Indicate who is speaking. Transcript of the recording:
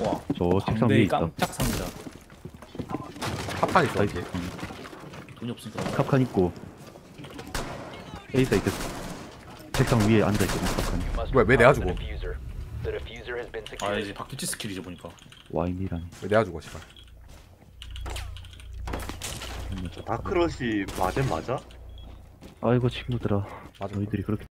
Speaker 1: 우와.
Speaker 2: 저 책상 위에 있다.
Speaker 1: 깜짝 상자
Speaker 3: 카판 있어
Speaker 2: 이제.
Speaker 3: 여기
Speaker 1: 돈이 없으니까
Speaker 2: 캅칸 있고. 에이사 있겠어. 책상 위에 앉아 있거든 캅칸.
Speaker 3: 뭐야, 왜 내가
Speaker 4: 죽어?
Speaker 1: 아,
Speaker 4: 아
Speaker 1: 이제 박규치 스킬이죠 보니까
Speaker 2: 와인이라니.
Speaker 3: 왜 내가 죽어 씨발 음,
Speaker 5: 다크러시 맞은 맞아?
Speaker 2: 아이고 친구들아.
Speaker 3: 맞아
Speaker 2: 너희들이 그렇게